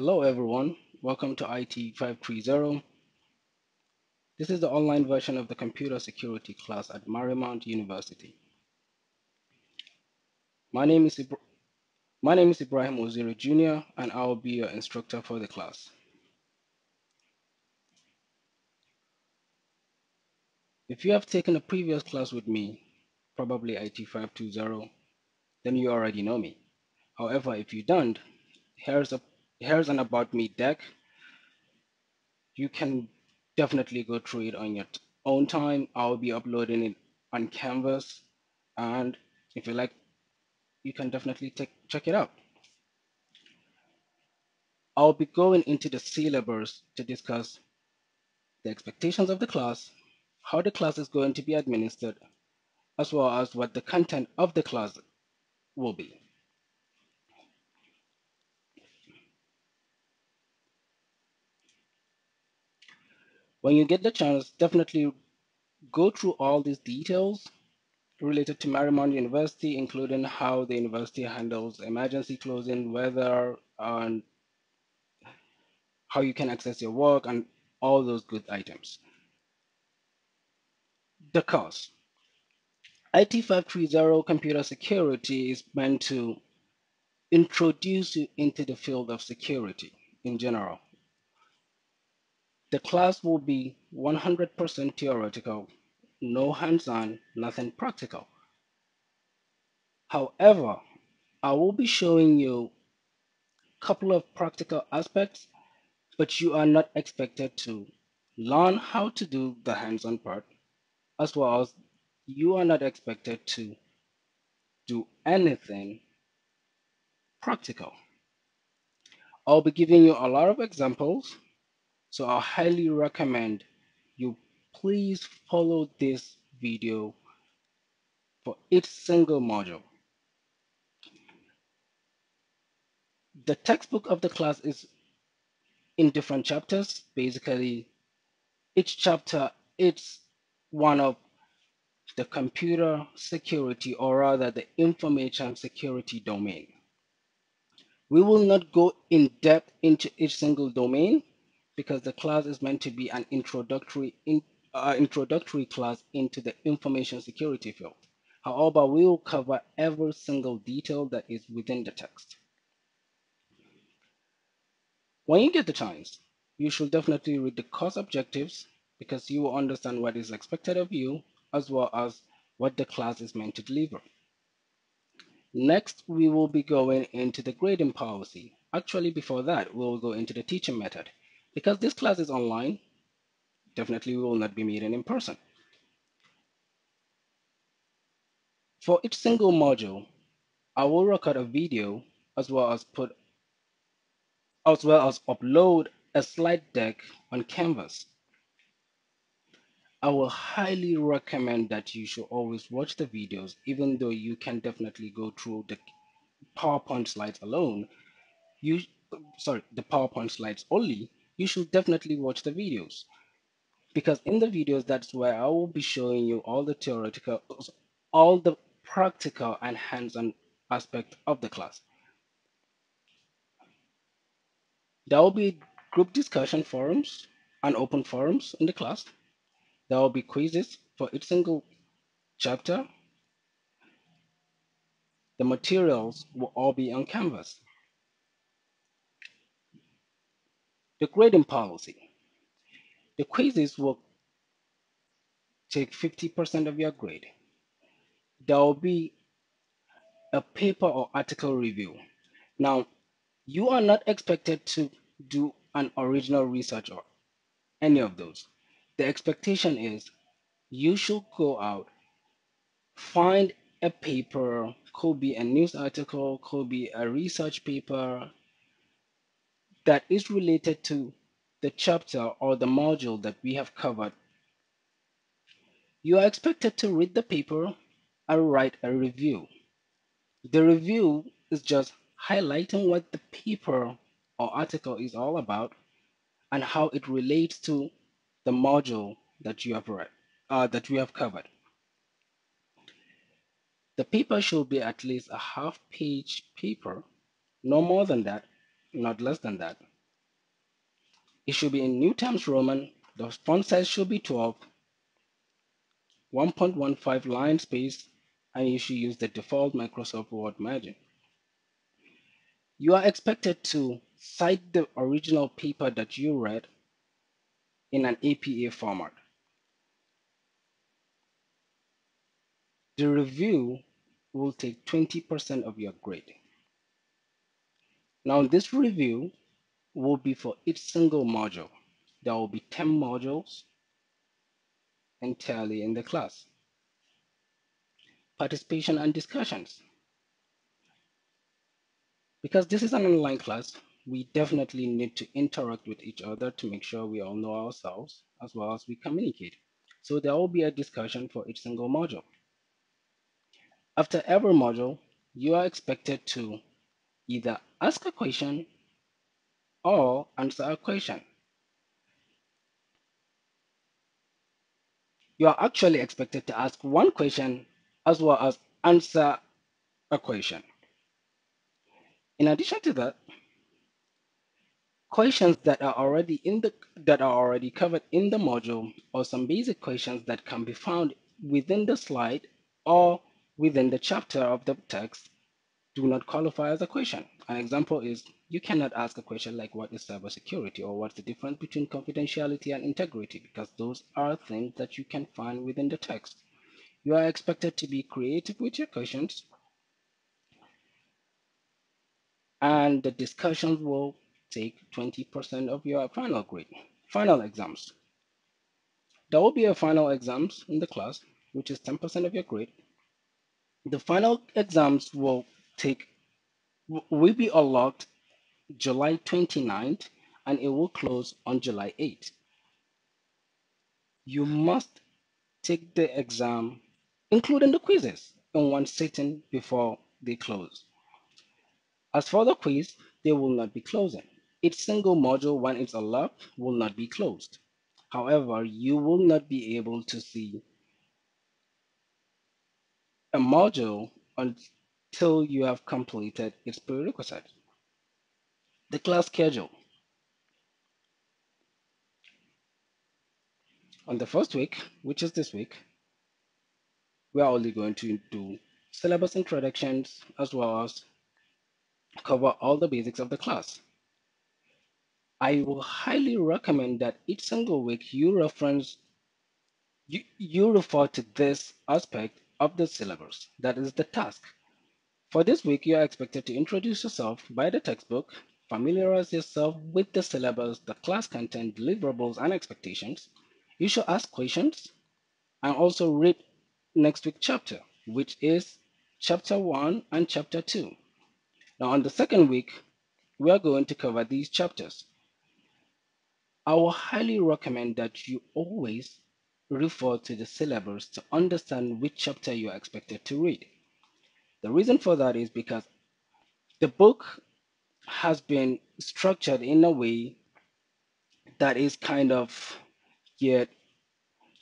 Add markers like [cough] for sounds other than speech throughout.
Hello everyone, welcome to IT 530. This is the online version of the computer security class at Marymount University. My name is Ibra my name is Ibrahim Waziri Jr. and I will be your instructor for the class. If you have taken a previous class with me, probably IT 520, then you already know me. However, if you don't, here's a here's an about me deck. You can definitely go through it on your own time. I'll be uploading it on Canvas, and if you like, you can definitely take, check it out. I'll be going into the syllabus to discuss the expectations of the class, how the class is going to be administered, as well as what the content of the class will be. When you get the chance, definitely go through all these details related to Marymount University, including how the university handles emergency closing, weather, and how you can access your work, and all those good items. The course. IT 530 Computer Security is meant to introduce you into the field of security in general. The class will be 100% theoretical, no hands-on, nothing practical. However, I will be showing you a couple of practical aspects, but you are not expected to learn how to do the hands-on part, as well as you are not expected to do anything practical. I'll be giving you a lot of examples so I highly recommend you please follow this video for each single module. The textbook of the class is in different chapters. Basically, each chapter is one of the computer security or rather the information security domain. We will not go in depth into each single domain because the class is meant to be an introductory in, uh, introductory class into the information security field. However, we will cover every single detail that is within the text. When you get the chance, you should definitely read the course objectives because you will understand what is expected of you as well as what the class is meant to deliver. Next, we will be going into the grading policy. Actually, before that, we'll go into the teaching method. Because this class is online, definitely we will not be meeting in person. For each single module, I will record a video as well as put as well as upload a slide deck on Canvas. I will highly recommend that you should always watch the videos, even though you can definitely go through the PowerPoint slides alone. You, sorry, the PowerPoint slides only you should definitely watch the videos. Because in the videos that's where I will be showing you all the theoretical all the practical and hands-on aspect of the class. There will be group discussion forums and open forums in the class. There will be quizzes for each single chapter. The materials will all be on canvas The grading policy. The quizzes will take 50% of your grade. There will be a paper or article review. Now, you are not expected to do an original research or any of those. The expectation is you should go out, find a paper, could be a news article, could be a research paper, that is related to the chapter or the module that we have covered. You are expected to read the paper and write a review. The review is just highlighting what the paper or article is all about and how it relates to the module that you have read, uh, that we have covered. The paper should be at least a half page paper, no more than that, not less than that. It should be in New Times Roman. The font size should be 12, 1.15 line space, and you should use the default Microsoft Word margin. You are expected to cite the original paper that you read in an APA format. The review will take 20% of your grade. Now, this review will be for each single module. There will be 10 modules entirely in the class. Participation and discussions. Because this is an online class, we definitely need to interact with each other to make sure we all know ourselves as well as we communicate. So there will be a discussion for each single module. After every module, you are expected to either ask a question or answer a question. You are actually expected to ask one question as well as answer a question. In addition to that, questions that are already in the that are already covered in the module or some basic questions that can be found within the slide or within the chapter of the text do not qualify as a question. An example is you cannot ask a question like what is cybersecurity or what's the difference between confidentiality and integrity because those are things that you can find within the text. You are expected to be creative with your questions and the discussions will take 20% of your final grade. Final exams. There will be a final exams in the class, which is 10% of your grade. The final exams will take will be unlocked July 29th and it will close on July 8th. You must take the exam, including the quizzes, in one sitting before they close. As for the quiz, they will not be closing. Each single module, when it's unlocked, will not be closed. However, you will not be able to see a module until you have completed its prerequisite. The class schedule. On the first week, which is this week, we are only going to do syllabus introductions as well as cover all the basics of the class. I will highly recommend that each single week you reference you, you refer to this aspect of the syllabus, that is the task. For this week, you are expected to introduce yourself by the textbook, familiarize yourself with the syllabus, the class content, deliverables, and expectations. You should ask questions and also read next week's chapter, which is chapter 1 and chapter 2. Now, on the second week, we are going to cover these chapters. I will highly recommend that you always refer to the syllabus to understand which chapter you are expected to read. The reason for that is because the book has been structured in a way that is kind of geared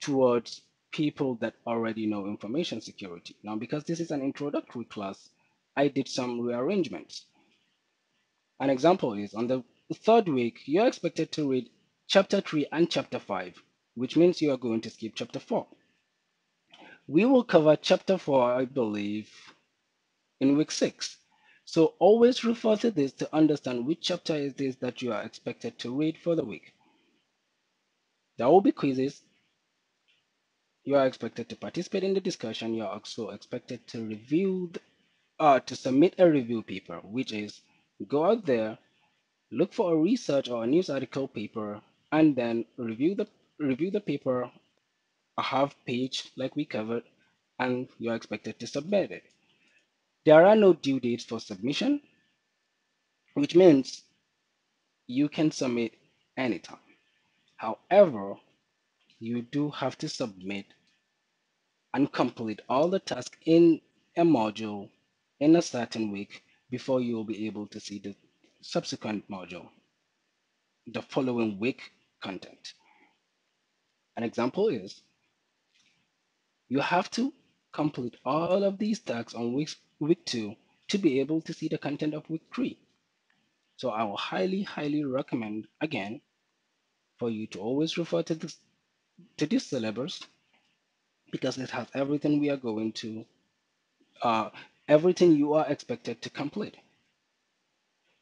towards people that already know information security. Now, because this is an introductory class, I did some rearrangements. An example is on the third week, you're expected to read chapter 3 and chapter 5, which means you are going to skip chapter 4. We will cover chapter 4, I believe, in week 6. So always refer to this to understand which chapter is this that you are expected to read for the week. There will be quizzes. You are expected to participate in the discussion. You are also expected to review, the, uh, to submit a review paper, which is go out there, look for a research or a news article paper, and then review the review the paper a half page like we covered, and you are expected to submit it. There are no due dates for submission, which means you can submit anytime. However, you do have to submit and complete all the tasks in a module in a certain week before you will be able to see the subsequent module, the following week content. An example is you have to complete all of these tasks on week, week two to be able to see the content of week three. So I will highly, highly recommend again for you to always refer to this to this syllabus because it has everything we are going to uh, everything you are expected to complete.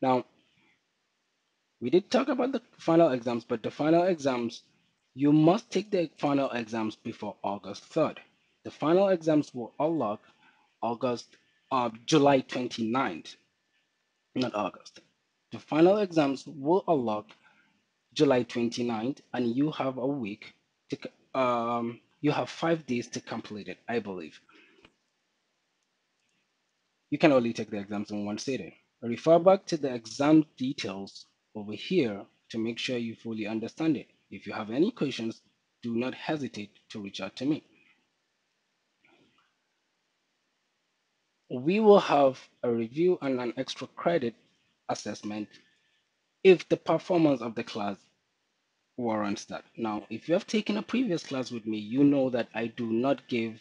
Now, we did talk about the final exams, but the final exams, you must take the final exams before August 3rd. The final exams will unlock August, uh, July 29th, not August. The final exams will unlock July 29th, and you have a week to, um, you have five days to complete it, I believe. You can only take the exams in one sitting. Refer back to the exam details over here to make sure you fully understand it. If you have any questions, do not hesitate to reach out to me. We will have a review and an extra credit assessment if the performance of the class warrants that. Now, if you have taken a previous class with me, you know that I do not give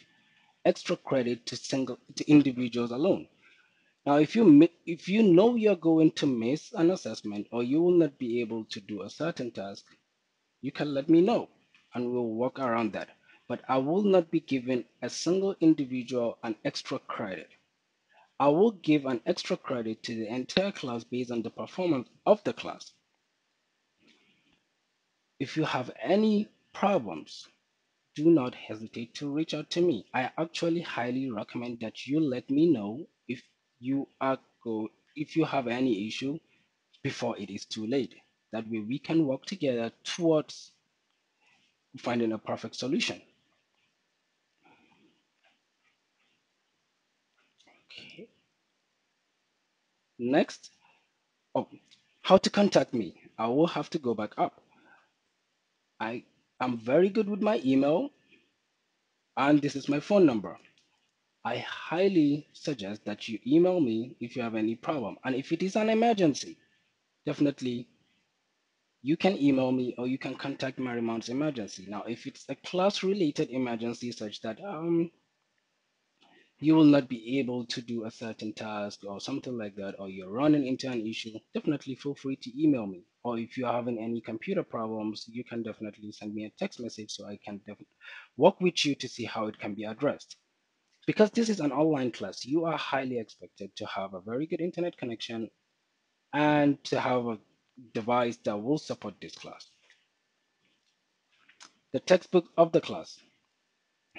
extra credit to single to individuals alone. Now, if you if you know you're going to miss an assessment or you will not be able to do a certain task, you can let me know and we'll work around that. But I will not be giving a single individual an extra credit. I will give an extra credit to the entire class based on the performance of the class. If you have any problems, do not hesitate to reach out to me. I actually highly recommend that you let me know if you are go if you have any issue before it is too late. That way we can work together towards finding a perfect solution. Okay. Next, oh, how to contact me. I will have to go back up. I am very good with my email, and this is my phone number. I highly suggest that you email me if you have any problem. And if it is an emergency, definitely you can email me or you can contact Marymount's emergency. Now, if it's a class related emergency such that um you will not be able to do a certain task or something like that, or you're running into an issue, definitely feel free to email me. Or if you're having any computer problems, you can definitely send me a text message so I can work with you to see how it can be addressed. Because this is an online class, you are highly expected to have a very good internet connection and to have a device that will support this class. The textbook of the class.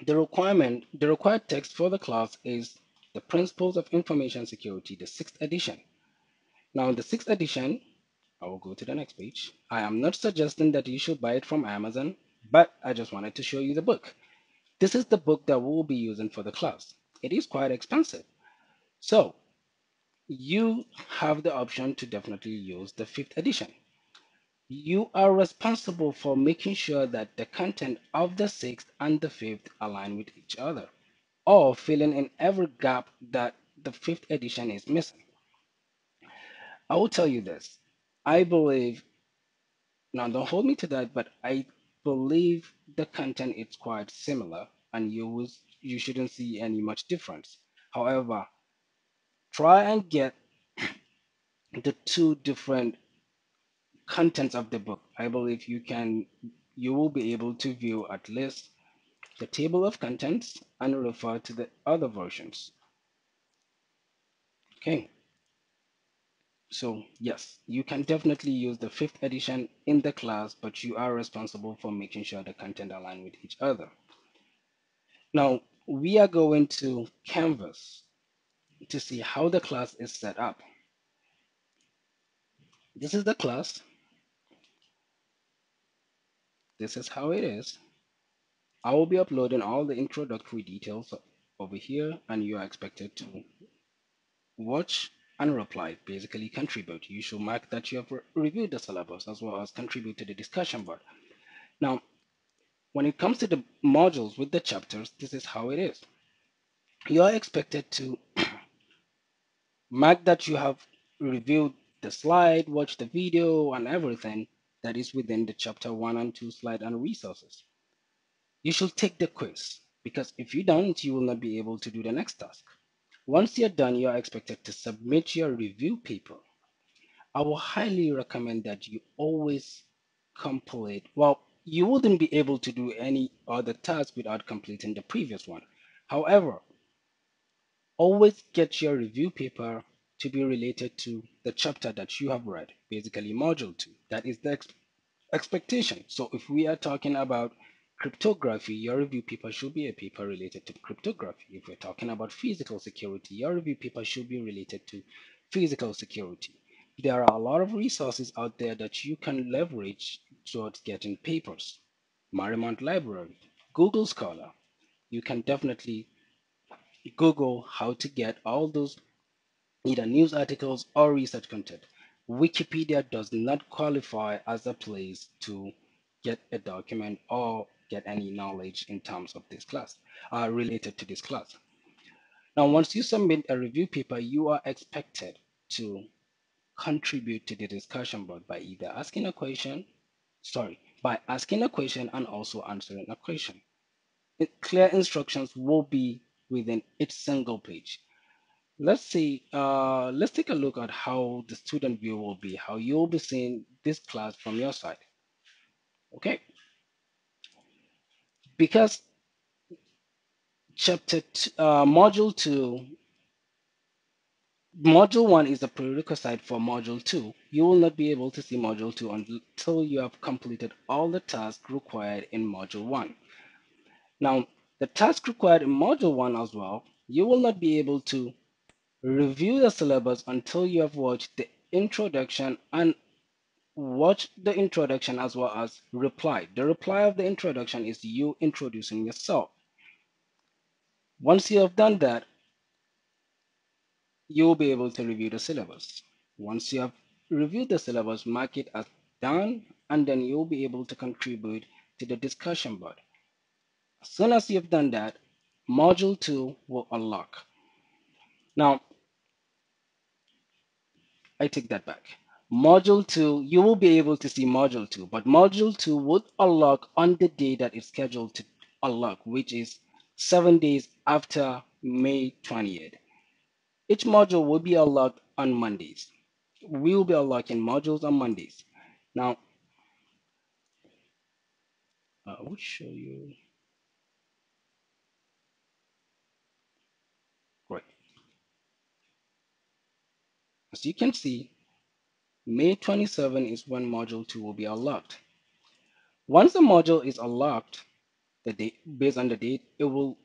The requirement, the required text for the class is the Principles of Information Security, the sixth edition. Now, in the sixth edition, I will go to the next page. I am not suggesting that you should buy it from Amazon, but I just wanted to show you the book. This is the book that we'll be using for the class. It is quite expensive. So you have the option to definitely use the fifth edition you are responsible for making sure that the content of the sixth and the fifth align with each other, or filling in every gap that the fifth edition is missing. I will tell you this. I believe, now don't hold me to that, but I believe the content is quite similar and you will, you shouldn't see any much difference. However, try and get [clears throat] the two different contents of the book. I believe you can you will be able to view at least the table of contents and refer to the other versions. Okay. So yes, you can definitely use the fifth edition in the class, but you are responsible for making sure the content align with each other. Now we are going to Canvas to see how the class is set up. This is the class this is how it is. I will be uploading all the introductory details over here and you are expected to watch and reply, basically contribute. You should mark that you have re reviewed the syllabus as well as contribute to the discussion board. Now, when it comes to the modules with the chapters, this is how it is. You are expected to [clears throat] mark that you have reviewed the slide, watch the video and everything, that is within the chapter 1 and 2 slide and resources. You should take the quiz because if you don't, you will not be able to do the next task. Once you're done, you are expected to submit your review paper. I will highly recommend that you always complete, well, you wouldn't be able to do any other task without completing the previous one. However, always get your review paper to be related to the chapter that you have read, basically module 2. That is the ex expectation. So if we are talking about cryptography, your review paper should be a paper related to cryptography. If we're talking about physical security, your review paper should be related to physical security. There are a lot of resources out there that you can leverage towards getting papers. Marymount Library, Google Scholar. You can definitely Google how to get all those either news articles or research content. Wikipedia does not qualify as a place to get a document or get any knowledge in terms of this class uh, related to this class. Now, once you submit a review paper, you are expected to contribute to the discussion board by either asking a question, sorry, by asking a question and also answering a question. It, clear instructions will be within each single page. Let's see, uh, let's take a look at how the student view will be, how you'll be seeing this class from your side. Okay. Because chapter two, uh, module two module 1 is a prerequisite for module 2. You will not be able to see module 2 until you have completed all the tasks required in module 1. Now, the task required in module 1 as well, you will not be able to review the syllabus until you have watched the introduction and watch the introduction as well as reply. The reply of the introduction is you introducing yourself. Once you have done that, you'll be able to review the syllabus. Once you have reviewed the syllabus, mark it as done, and then you'll be able to contribute to the discussion board. As soon as you've done that, module 2 will unlock. Now, I take that back. Module 2, you will be able to see module 2, but module 2 would unlock on the day that it's scheduled to unlock, which is seven days after May 20th. Each module will be unlocked on Mondays. We will be unlocking modules on Mondays. Now, I will show you. As you can see, May 27 is when module 2 will be unlocked. Once the module is unlocked, the date, based on the date, it will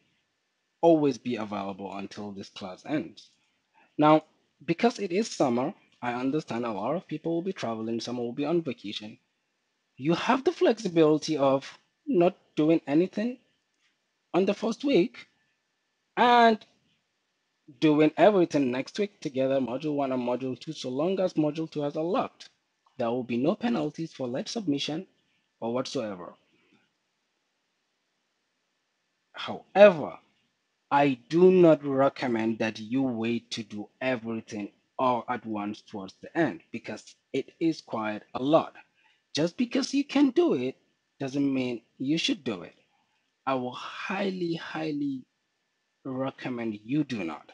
always be available until this class ends. Now, because it is summer, I understand a lot of people will be traveling, some will be on vacation. You have the flexibility of not doing anything on the first week and doing everything next week together, module one and module two, so long as module two has unlocked. There will be no penalties for late submission or whatsoever. However, I do not recommend that you wait to do everything all at once towards the end because it is quite a lot. Just because you can do it doesn't mean you should do it. I will highly, highly recommend you do not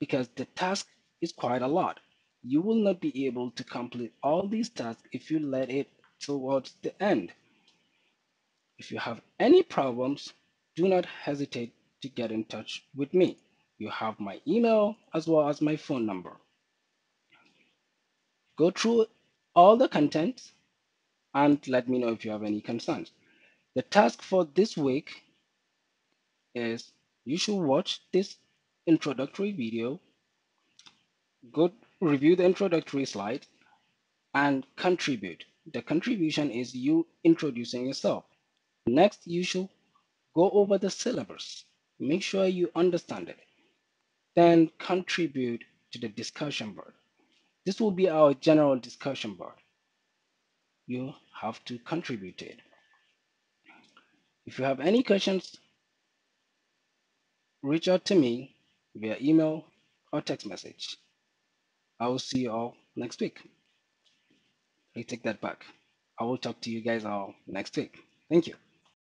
because the task is quite a lot. You will not be able to complete all these tasks if you let it towards the end. If you have any problems, do not hesitate to get in touch with me. You have my email as well as my phone number. Go through all the content and let me know if you have any concerns. The task for this week is you should watch this introductory video, go review the introductory slide, and contribute. The contribution is you introducing yourself. Next, you should go over the syllabus. Make sure you understand it. Then contribute to the discussion board. This will be our general discussion board. You have to contribute to it. If you have any questions, reach out to me via email or text message. I will see you all next week. I take that back. I will talk to you guys all next week. Thank you.